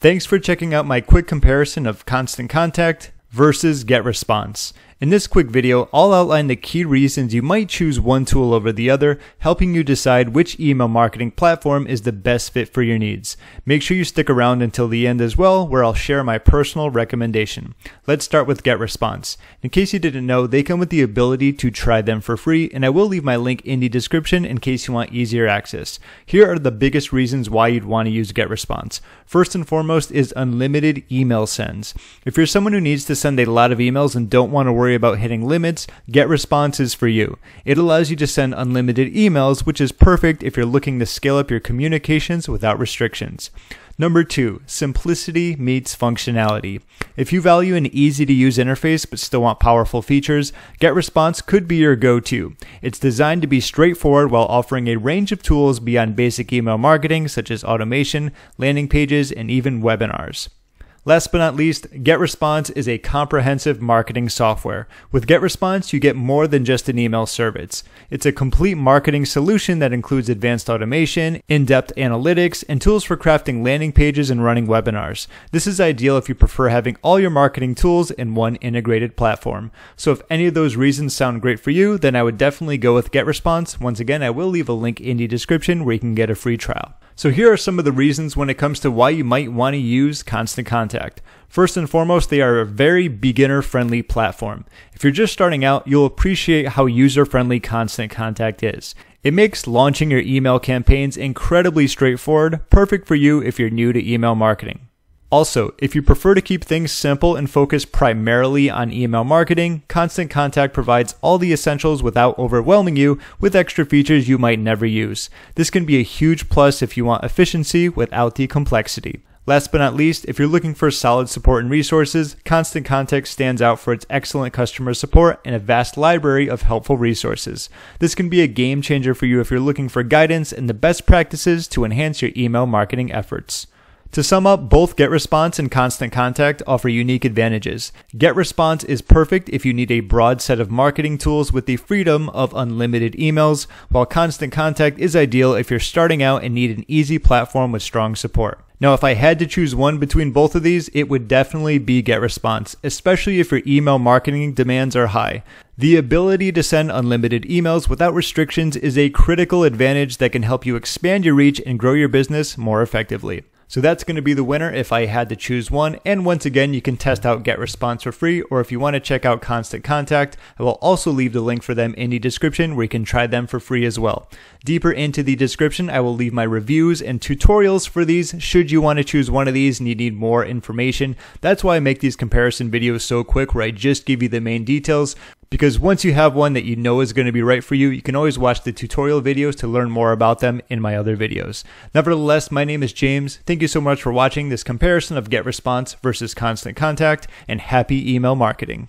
Thanks for checking out my quick comparison of Constant Contact versus GetResponse. In this quick video, I'll outline the key reasons you might choose one tool over the other, helping you decide which email marketing platform is the best fit for your needs. Make sure you stick around until the end as well, where I'll share my personal recommendation. Let's start with GetResponse. In case you didn't know, they come with the ability to try them for free, and I will leave my link in the description in case you want easier access. Here are the biggest reasons why you'd want to use GetResponse. First and foremost is unlimited email sends. If you're someone who needs to send a lot of emails and don't want to worry worry about hitting limits, GetResponse is for you. It allows you to send unlimited emails, which is perfect if you're looking to scale up your communications without restrictions. Number two, simplicity meets functionality. If you value an easy to use interface but still want powerful features, GetResponse could be your go to. It's designed to be straightforward while offering a range of tools beyond basic email marketing, such as automation, landing pages, and even webinars. Last but not least, GetResponse is a comprehensive marketing software. With GetResponse, you get more than just an email service. It's a complete marketing solution that includes advanced automation, in-depth analytics, and tools for crafting landing pages and running webinars. This is ideal if you prefer having all your marketing tools in one integrated platform. So if any of those reasons sound great for you, then I would definitely go with GetResponse. Once again, I will leave a link in the description where you can get a free trial. So here are some of the reasons when it comes to why you might want to use Constant Contact. First and foremost, they are a very beginner friendly platform. If you're just starting out, you'll appreciate how user friendly Constant Contact is. It makes launching your email campaigns incredibly straightforward, perfect for you if you're new to email marketing. Also, if you prefer to keep things simple and focus primarily on email marketing, Constant Contact provides all the essentials without overwhelming you with extra features you might never use. This can be a huge plus if you want efficiency without the complexity. Last but not least, if you're looking for solid support and resources, Constant Contact stands out for its excellent customer support and a vast library of helpful resources. This can be a game changer for you if you're looking for guidance and the best practices to enhance your email marketing efforts. To sum up, both GetResponse and Constant Contact offer unique advantages. GetResponse is perfect if you need a broad set of marketing tools with the freedom of unlimited emails, while Constant Contact is ideal if you're starting out and need an easy platform with strong support. Now, if I had to choose one between both of these, it would definitely be GetResponse, especially if your email marketing demands are high. The ability to send unlimited emails without restrictions is a critical advantage that can help you expand your reach and grow your business more effectively. So that's going to be the winner if I had to choose one. And once again, you can test out GetResponse for free, or if you want to check out Constant Contact, I will also leave the link for them in the description where you can try them for free as well. Deeper into the description, I will leave my reviews and tutorials for these should you want to choose one of these and you need more information. That's why I make these comparison videos so quick where I just give you the main details because once you have one that you know is going to be right for you, you can always watch the tutorial videos to learn more about them in my other videos. Nevertheless, my name is James. Thank you so much for watching this comparison of GetResponse versus Constant Contact and happy email marketing.